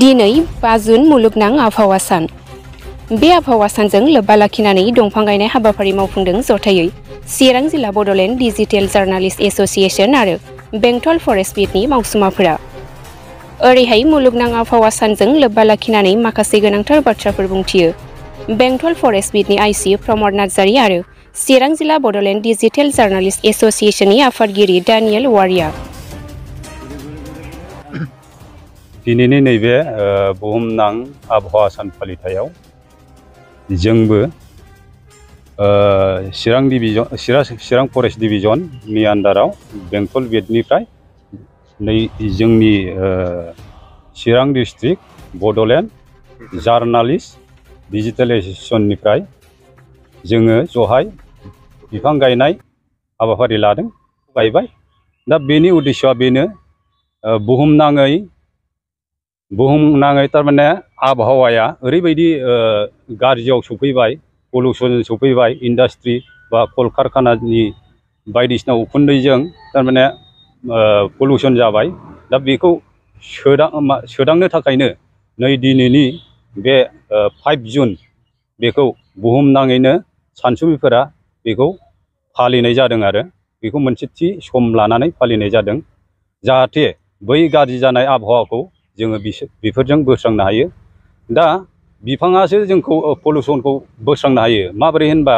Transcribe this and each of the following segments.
दिनै बा जुन मुलुगनां आबहावा सान बे आबहावा सानजों लोब्बा लाखिनानै दंफां गायनाय हाबाफारि मावफुंदों जथायै चिरां जिल्ला बड'लेण्ड डिजिटेल जार्नालिस्ट एस'सिएशन आरो बेंटल फरेस्ट बिटनि मावसुमाफोरा ओरैहाय मुलुगनां आबहावा सानजों लोब्बा लाखिनानै माखासे गोनांथार बाथ्राफोर बुंथियो बेंटल फरेस्ट बिटनि आइसि प्रमद नार्जारि आरो चिरां जिल्ला बड'लेण्ड डिजिटेल जार्नालिस्ट एस'सिएशननि आफादगिरि दानियेल वारिया दिनैनि नैबे ओ, बुहुमनां आबहावा सान फालिथायाव जोंबो ओ, चिरां डिभिजन चिरां चिरां फरेस्ट डिभिजननि आन्दाराव बेंटल बेटनिफ्राय नै जोंनि ओ, चिरां डिस्ट्रिक्ट बड'लेण्ड जार्नालिस्ट डिजिटेलाइजेसननिफ्राय जोङो जहाय बिफां गायनाय हाबाफारि लादों गायबाय। दा बेनि उद्देस्यआ बेनो ओ, बुहुमनाङै बुहुमनाङै थारमाने आबहावाया ओरैबायदि गाज्रियाव सफैबाय पलिउसन सफैबाय, इन्डास्ट्रि बा कलकारखानानि बायदिसिना उखुन्दैजों थारमाने पलिउसन जाबाय। दा बेखौ सोदां सोदांनो थाखायनो नै दिनैनि बे फाइभ जुन बेखौ बुहुमनाङैनो सानसुमैफोरा बेखौ फालिनाय जादों आरो। बेखौ मोनसे थि सम लानानै फालिनाय जादों। जाहाथे बै गाज्रि जानाय आबहावाखौ बिसोर बेफोरजों बोस्रांनो हायो। दा बिफाङासो जोंखौ पलिउसनखौ बोस्रांनो हायो। माबोरै होनबा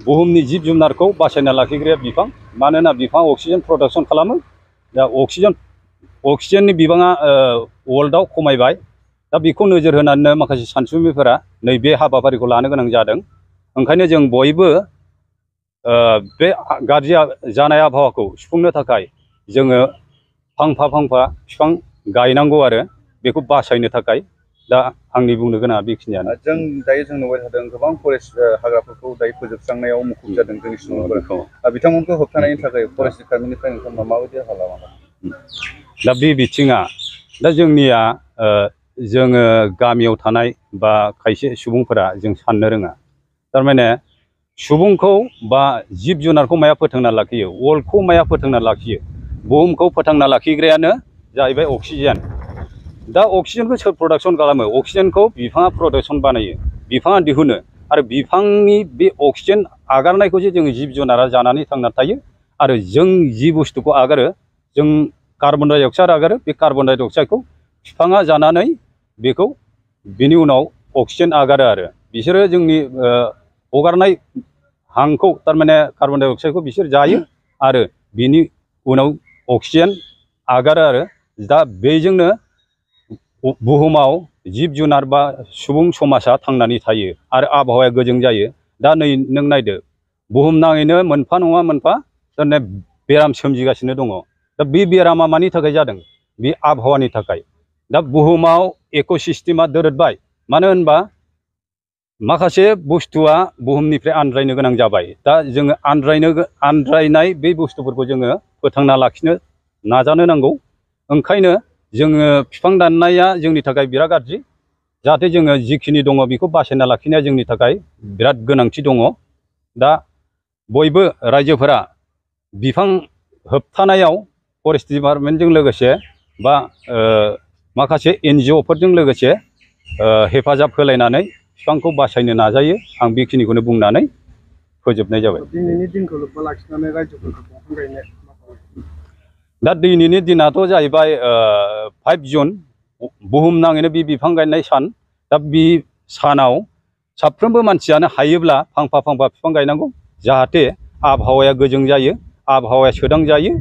बुहुमनि जिब जुनारखौ बासायना लाखिग्राया बिफां। मानोना बिफाङा अक्सिजेन प्रडाक्सन खालामो। दा अक्सिजेन, अक्सिजेननि बिबाङा वर्ल्डआव खमायबाय। दा बेखौ नोजोर होनानैनो माखासे सानसुमैफोरा नैबे हाबाफारिखौ लानो गोनां जादों। ओंखायनो जों बयबो बे गाज्रि जानाय आबहावाखौ सुफुंनो थाखाय जोङो फांफा फांफा बिफां गायनांगौ आरो बेखौ बासायनो थाखाय दा आंनि बुंनो गोनाङा बेखिनियानो। जों दायो जों नुबाय थादों गोबां फरेस्ट हाग्राफोरखौ दायो फोजोबस्रांनायाव मुखुब जादों जोंनि सुबुंफोरा। दा बिथांमोनखौ होबथानायनि थाखाय फरेस्ट डिपार्टमेन्टनिफ्राय नोंथांमोना माबायदि राहा लामा दा बे बिथिङा दा जोंनिया जोङो गामियाव थानाय बा खायसे सुबुंफोरा जों साननो रोङा। थारमाने सुबुंखौ बा जिब जुनारखौ माया फोथांना लाखियो? वर्ल्डखौ माया फोथांना लाखियो? बुहुमखौ फोथांना लाखिग्रायानो जाहैबाय अक्सिजेन। दा अक्सिजेनखौ सोर प्रडाक्सन खालामो? अक्सिजेनखौ बिफाङा प्रडाक्सन बानायो, बिफाङा दिहुनो आरो बिफांनि बे अक्सिजेन आगारनायखौसो जोङो जिब जुनारा जानानै थांना थायो आरो जों जि बुस्थुखौ आगारो, जों कार्बन डाइ अक्साइड आगारो, बे कार्बन डाइ अक्साइडखौ बिफाङा जानानै बेखौ बिनि उनाव अक्सिजेन आगारो आरो। बिसोरो जोंनि हगारनाय हांखौ थारमाने कार्बन डाइ अक्साइडखौ बिसोर जायो आरो बिनि उनाव अक्सिजेन आगारो आरो दा बेजोंनो बुहुमाव जिब जुनार बा सुबुं समाजा थांनानै थायो आरो आबहावाया गोजों जायो। दा नै नों नायदो, बुहुमनाङैनो मोनफा नङा मोनफा थारमाने बेराम सोमजिगासिनो दङ। दा बे बेरामा मानि थाखाय जादों? बे आबहावानि थाखाय। दा बुहुमाव इक' सिस्टेमा दोरोदबाय। मानो होनबा माखासे बुस्थुआ बुहुमनिफ्राय आनज्रायनो गोनां जाबाय। दा जोङो आनज्रायनो गो- आनज्रायनाय बे बुस्थुफोरखौ जोङो फोथांना लाखिनो नाजानो नांगौ। ओंखायनो जोङो बिफां दाननाया जोंनि थाखाय बिराद गाज्रि। जाहाथे जोङो जिखिनि दङ बेखौ बासायना लाखिनाया जोंनि थाखाय बिराद गोनांथि दङ। दा बयबो रायजोफोरा बिफां होबथानायाव, फरेस्ट डिपार्टमेन्टजों लोगोसे बा माखासे एन जि अफोरजों लोगोसे हेफाजाब होलायनानै बिफांखौ बासायनो नाजायो। आं बेखिनिखौनो बुंनानै फोजोबनाय जाबाय। दिनैनि दिनखौ लोब्बा लाखिनानै रायजोफोरखौ दंफां गायनो दा दिनैनि दिनाथ' जाहैबाय फाइभ जुन बुहुमनाङैनो बे बिफां गायनाय सान। दा बे सानाव साफ्रोमबो मानसियानो हायोब्ला फांफा फांफा बिफां गायनांगौ। जाहाथे आबहावाया गोजों जायो आबहावाया सोदांजायो।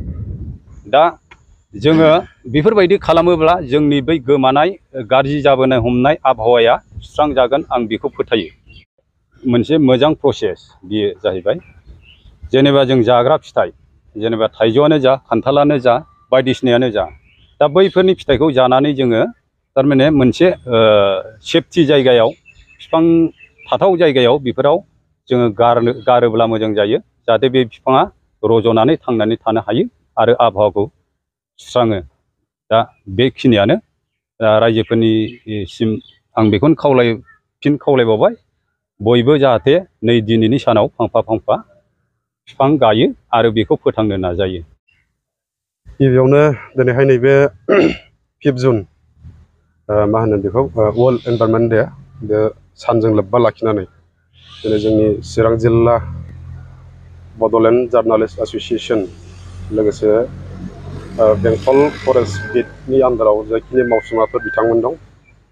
दा जोङो बेफोरबायदि खालामोब्ला जोंनि बै गोमानाय, गाज्रि जाबोनो हमनाय आबहावाया सुस्रांजागोन आं बेखौ फोथायो। मोनसे मोजां प्रसेस बियो जाहैबाय, जेनेबा जों जाग्रा फिथाइ, जेनेबा थाइजौआनो जा, खान्थालानो जा, बायदिसिनायानो जा, दा बैफोरनि फिथाइखौ जानानै जोङो थारमाने मोनसे सेफटि जायगायाव, बिफां थाथाव जायगायाव बेफोराव जोङो गारनो, गारोब्ला मोजां जायो, जाहाथे बे बिफाङा रज'नानै थांनानै थानो हायो आरो आबहावाखौ सुस्राङो। दा बेखिनियानो। रायजोफोरनिसिम आं बेखौनो खावलाय, फिन खावलायबावबाय। बयबो जाहाथे नै दिनैनि सानाव फांफा फांफा बिफां गायो आरो बेखौ फोथांनो नाजायो। गिबियावनो दिनैहाय नैबे फिफ्थ जुन मा होनो बेखौ? वर्ल्ड एनभारमेन्ट डे बे सानजों लोब्बा लाखिनानै दिनै जोंनि चिरां जिल्ला बड'लेण्ड जार्नालिस्ट एस'सिएसन लोगोसे बेंटल फरेस्ट गेटनि आन्दाराव जायखिनि मावसुमाफोर बिथांमोन दं,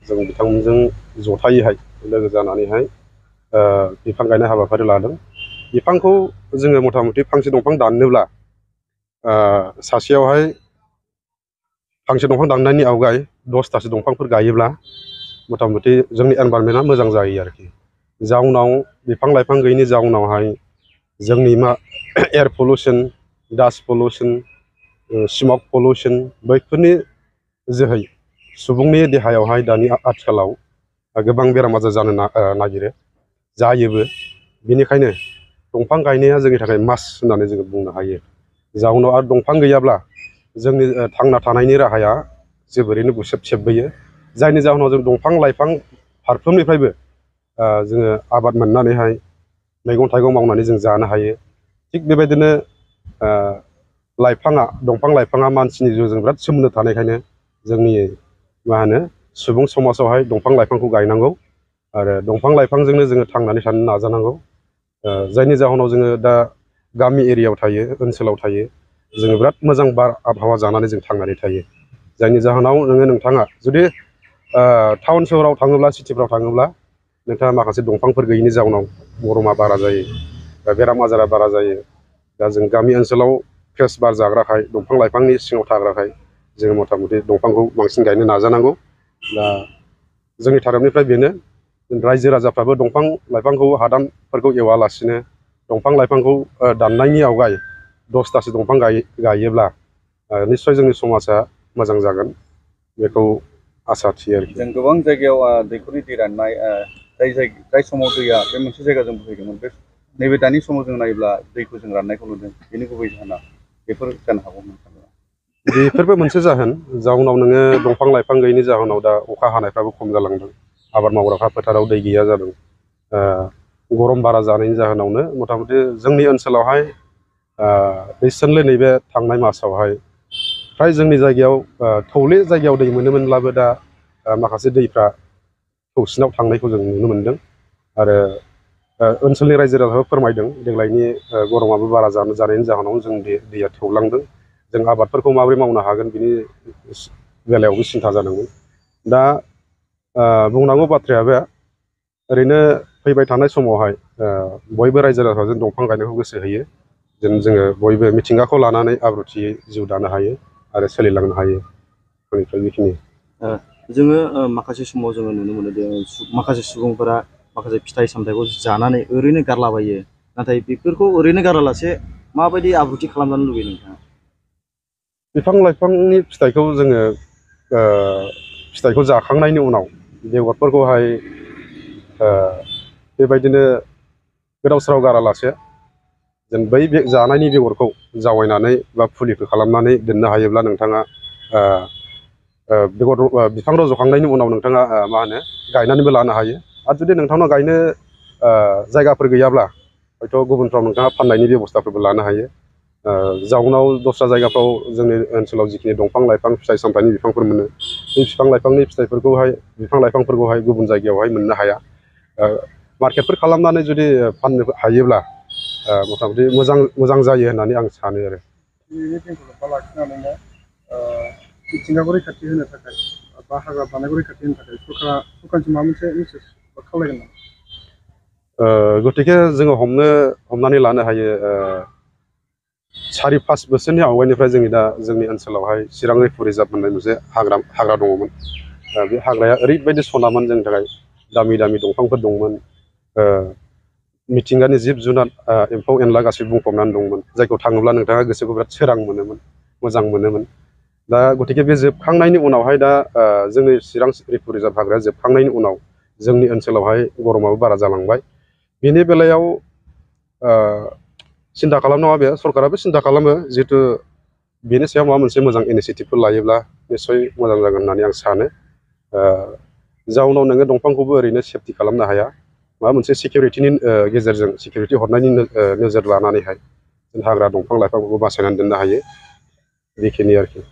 जों बिथांमोनजों जथायैहाय लोगो जानानैहाय, ओ, बिफां गायनाय हाबाफारि लादों। बिफांखौ जोङो मथा मथि फांसे दंफां दाननोब्ला ओ, सासेयावहाय फांसे दंफां दाननायनि आवगाय दसथासो दंफांफोर गायोब्ला मथा मथि जोंनि एनभारमेन्टआ मोजां जायो आरोखि। जाउनाव बिफां लाइफां गैयैनि जाउनावहाय जोंनि मा, air pollution dust pollution smoke pollution बैफोरनि जोहै सुबुंनि देहायावहाय दानि आ- आथिखालाव गोबां बेराम आजार जानो ना- ओ नागिरो जायोबो। बेनिखायनो दंफां गायनाया जोंनि थाखाय मास होननानै जोङो बुंनो हायो। जाउनाव आरो दंफां गैयाब्ला जोंनि ओ, थांना थानायनि राहाया जोबोरैनो गुसेब सेबबोयो। जायनि जाहोनाव जों दंफां लाइफां फारफ्रोमनिफ्रायबो ओ, जोङो आबाद मोननानैहाय मैगं थाइगं मावनानै जों जानो हायो। थिग बेबायदिनो ओ, लाइफाङा दंफां लाइफाङा मानसिनि जिउजों बिराद सोमोन्दो थानायखायनो जोंनि मा होनो सुबुं समाजावहाय दंफां लाइफांखौ गायनांगौ आरो दंफां लाइफांजोंनो जोङो थांनानै थानो नाजानांगौ। ओ, जायनि जाहोनाव जोङो दा गामि एरियायाव थायो ओनसोलाव थायो जोङो बिराद मोजां बार आबहावा जानानै जों थांनानै थायो। जायनि जाहोनाव नोङो नोंथाङा जुदि ओ, टाउन सोहोराव थाङोब्ला सिटिफ्राव थाङोब्ला नोंथाङा माखासे दंफांफोर गैयैनि जाउनाव गरमा बारा जायो दा बेराम आजारा बारा जायो दा जों गामि ओनसोलाव फ्रेस बार जाग्राखाय, दंफां लाइफांनि सिङाव थाग्राखाय, जोङो मथा मथि दंफांखौ बांसिन गायनो नाजानांगौ। दा जोंनि थारफनिफ्राय बेनो रायजो राजाफ्राबो दंफां लाइफांखौ हादानफोरखौ एवालासिनो दंफां लाइफांखौ दाननायनि आवगाय दसथासो दंफां गाय, गायोब्ला निस्सय जोंनि समाजा मोजां जागोन। बेखौ आसा थियो आरोखि। जों गोबां जायगायाव दैखरनि दै राननाय जाय जाय जाय समाव दैया बे मोनसे जायगाजों बोहैदोंमोन, बे नैबे दानि समाव जों नायोब्ला दैखौ जों राननायखौ नुदों। बेनि गुबै जाहोना बेफोर जानो हागौ नोंथां बेफोरबो मोनसे जाहोन जाउनाव नोङो दंफां लाइफां गैयैनि जाहोनाव दा अखा हानायफ्राबो खम जालांदों। आबाद मावग्राफ्रा फोथाराव दै गैया जादों। ओ, गरम बारा जानायनि जाहोनावनो मथा मथि जोंनि ओनसोलावहाय रिसेन्टलि नैबे थांनाय मासावहाय फ्राय जोंनि जायगायाव ओ, थौले जायगायाव दै मोनोमोनब्लाबो दा ओ, माखासे दैफ्रा थौसिनाव थांनायखौ जों नुनो मोन्दों। आरो ओ, ओनसोलनि रायजो राजाफ्रा फोरमायदों। देग्लायनि गरमाबो बारा जानो जानायनि जाहोनाव जों दैया थौलांदों। जों आबादफोरखौ माबोरै मावनो हागोन बिनि बेलायावबो सिन्था जादोंमोन। दा बुंनांगौ बाथ्राया बे ओरैनो फैबाय थानाय समावहाय बयबो रायजो राजाजों दंफां गायनायखौ गोसो होयो। जेन जोङो बयबो मिथिंगाखौ लानानै आब्रुथियै जिउ दानो हायो आरो सोलिलांनो हायो। आंनिफ्राय बेखिनि। जोङो माखासे समाव जोङो नुनो मोनो माखासे सुबुंफोरा माखासे फिथाइ सामथाइखौ जानानै ओरैनो गारलाबायो। नाथाय बेफोरखौ ओरैनो गारालासे माबायदि आब्रुथि खालामजानो लुबैयो नोंथाङा? बिफां लाइफांनि फिथाइखौ जोङो फिथाइखौ जाखांनायनि उनाव बेगरफोरखौहाय बेबायदिनो गोदाव सोराव गारालासे जों बै बे जानायनि बेगरखौ जावैनानै बा फुलिखौ खालामनानै दोननो हायोब्ला नोंथाङा बेगर बिफां रज'खांनायनि उनाव नोंथाङा मा होनो, गायनानैबो लानो हायो। आरो जुदि नोंथांनाव गायनो जायगाफोर गैयाब्ला हयथ' गुबुनफ्राव नोंथाङा फाननायनि बेब'स्थाफोरबो लानो हायो। जाउनाव दस्रा जायगाफ्राव जोंनि ओनसोलाव जिखिनि दंफां, लाइफां, फिथाइ सामथाइनि बिफांफोर मोनो, बे बिफां, लाइफांनि फिथाइफोरखौहाय, बिफां, लाइफांफोरखौहाय गुबुन जायगायावहाय मोननो हाया। मार्केटफोर खालामनानै जुदि फाननो हायोब्ला मथा मोजां मोजां जायो होननानै आं सानो आरो। मिथिंगाखौ रैखाथि होनो थाखाय, बा हाग्रा दानायखौ रैखाथि होनो थाखाय सरकारा, सरकारनिसिम माबा मोनसे खावलायगोन नामा गतिके जोङो हमनो, हमनानै लानो हायो सारि पास बोसोरनि आवगायनिफ्राय जोंनि दा चिरां रिफु रिजार्भ होननाय मोनसे हाग्रा हाग्रा दङमोन। बे हाग्राया ओरैबायदि सनामोन जोंनि थाखाय, दामि दामि दंफांफोर दंमोन मिथिंगानि जिब जुनार एम्फौ एनला गासैबो बुंफबनानै दंमोन, जायखौ थाङोब्ला नोंथाङा गोसोखौ बिराद सोरां मोनोमोन, मोजां मोनोमोन। दा गतिके बे जोबखांनायनि दा जोंनि चिरां रिफु रिजार्भ हाग्राया जोबखांनायनि उनाव जोंनि ओनसोलावहाय गरमाबो बारा जालांबाय। बेनि बेलायाव ओ, सिन्था खालामनाङा बे सरकाराबो सिन्था खालामो जिहेथु बेनि सायाव माबा मोनसे मोजां इनिसियेटिभफोर लायोब्ला निस्सय मोजां जागोन होननानै आं सानो। ओ, जाउनाव नोङो दंफांखौबो ओरैनो सेफटि खालामनो हाया। माबा मोनसे सिकिउरिटिनि ओ, गेजेरजों सिकिउरिटि हरनायनि नो- ओ, नोजोर लानानैहाय जों हाग्रा दंफां लाइफांफोरखौ बासायनानै दोननो हायो। बेखिनि आरोखि।